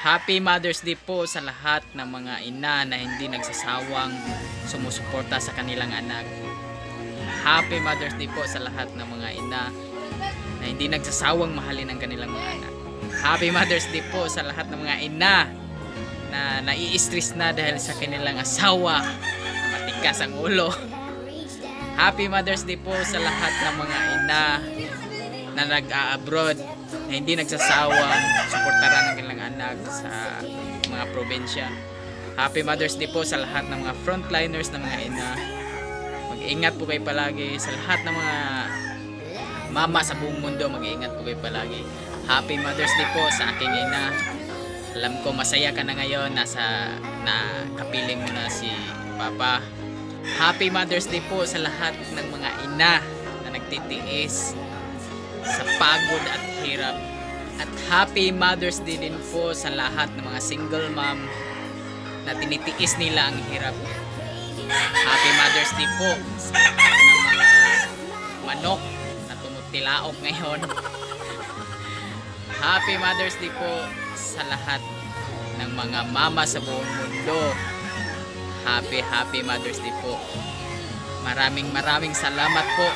Happy Mother's Day po sa lahat ng mga ina na hindi nagsasawang sumusuporta sa kanilang anak. Happy Mother's Day po sa lahat ng mga ina na hindi nagsasawang mahalin ang kanilang mga anak. Happy Mother's Day po sa lahat ng mga ina na nai-stress na dahil sa kanilang asawa na matigas ang ulo. Happy Mother's Day po sa lahat ng mga ina na nag-abroad na hindi nagsasawang suportaran ang kanilang anak sa mga probinsya. Happy Mother's Day po sa lahat ng mga frontliners ng mga ina. Mag-ingat po kayo palagi sa lahat ng mga mama sa buong mundo. Mag-ingat po kayo palagi. Happy Mother's Day po sa aking ina. Alam ko masaya ka na ngayon nasa na kapiling mo na si Papa. Happy Mother's Day po sa lahat ng mga ina na nagtitiis sa pagod at hirap. At happy Mother's Day din po sa lahat ng mga single mom na tinitiis nila ang hirap. Happy Mother's Day po sa lahat ng mga manok na tumutilaok ngayon. Happy Mother's Day po sa lahat ng mga mama sa buong mundo. Happy Happy Mother's Day po. Maraming maraming salamat po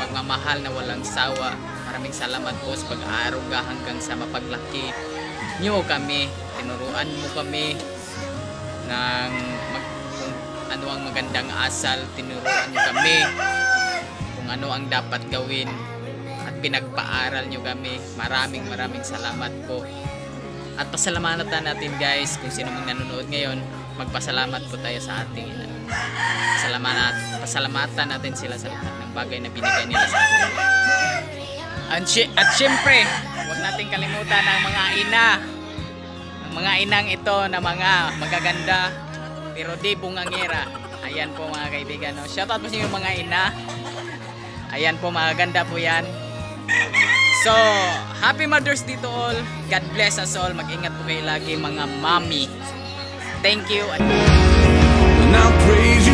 pagmamahal na walang sawa. Maraming salamat po sa pag-aaruga hanggang sa mapaglaki nyo kami. Tinuruan mo kami ng mag, ano ang magandang asal. Tinuruan nyo kami kung ano ang dapat gawin at pinagpaaral nyo kami. Maraming maraming salamat po. At pasalamatan natin guys kung sino mang nanonood ngayon. Magpasalamat po tayo sa ating ina. Salamat, pasalamatan natin sila sa lahat ng bagay na binigay nila sa atin. At, at syempre, huwag natin kalimutan ang mga ina. Ang mga inang ito na mga magaganda pero di bungangera. Ayan po mga kaibigan. No? Shoutout po sa inyo mga ina. Ayan po mga ganda po yan. So, happy Mother's Day to all. God bless us all. Mag-ingat po kayo lagi mga mommy. Thank you. Now praise